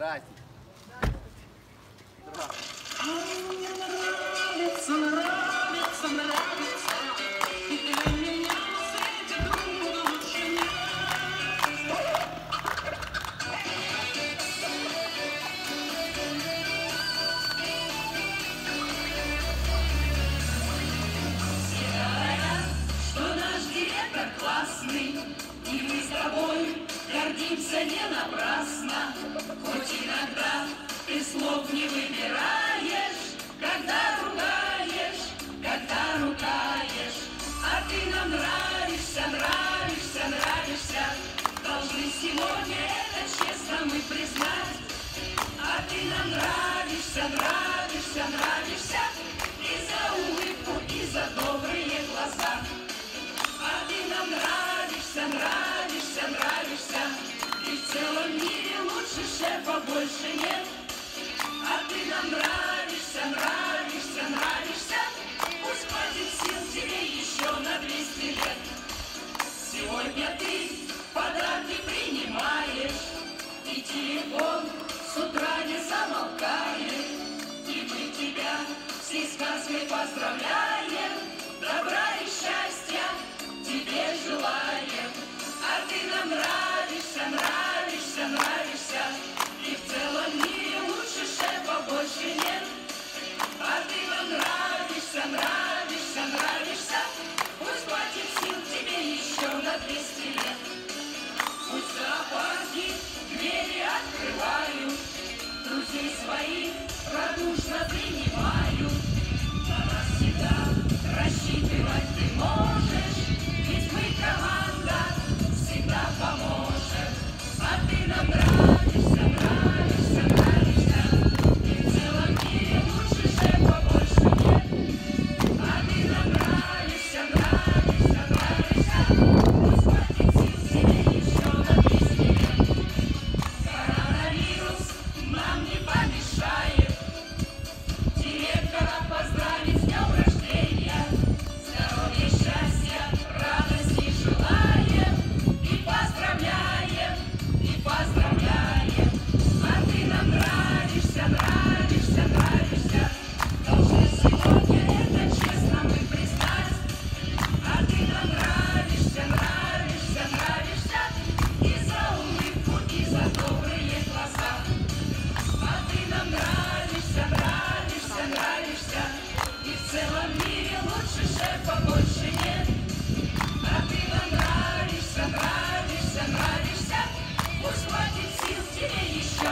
Здрасте. И сегодня это честно мы признать. А ты нам нравишься, нравишься, нравишься. И за улыбку, и за добрые глаза. А ты нам нравишься, нравишься, нравишься. И в целом мире лучше шефа больше нет. мы поздравляем, добра и счастья тебе желаем. А ты нам нравишься, нравишься, нравишься, и в целом мире лучше шефа больше нет. А ты нам нравишься, нравишься, нравишься, пусть хватит сил тебе еще на 200 лет. Пусть зоопарки двери открывают, друзей своих радушно принимают.